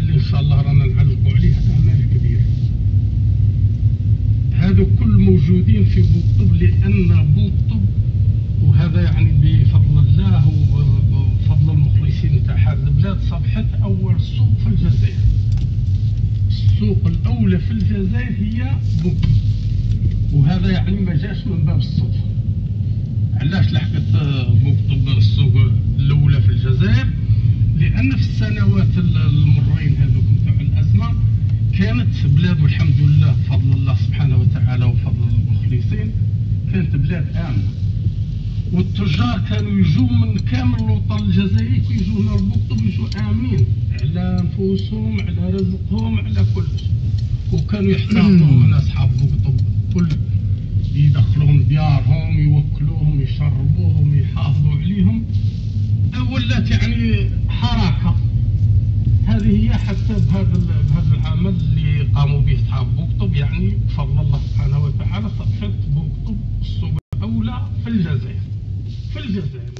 اللي إن شاء الله رانا نعلقوا عليه امال كبيره هذا كل موجودين في بوطب لأن بوطب وهذا يعني بفضل الله وبفضل المخلصين تاع هذه البلاد صبحت أول سوق في الجزائر. السوق الأولى في الجزائر هي بوطب وهذا يعني ما جاش من باب الصدفه علاش لحقت بوطب السوق الأولى في الجزائر؟ لأن في السنوات المرين هذوك نتاع الازمه كانت بلاد والحمد لله بفضل الله سبحانه وتعالى وفضل المخلصين كانت بلاد امنه والتجار كانوا يجوا من كامل الوطن الجزائري كيجوا هنا لبوكتوب يجوا آمنين على نفوسهم على رزقهم على كل شيء. وكانوا يحتاطوا من أصحاب بوكتوب كل يدخلوهم ديارهم يوكلوهم يشربوهم يحافظوا عليهم. ولات يعني حركة. هذه هي حتى بهذا بهذا العمل اللي قاموا به أصحاب بوكتوب يعني بفضل الله سبحانه وتعالى صبحت السوق الاولى في الجزائر في الجزائر.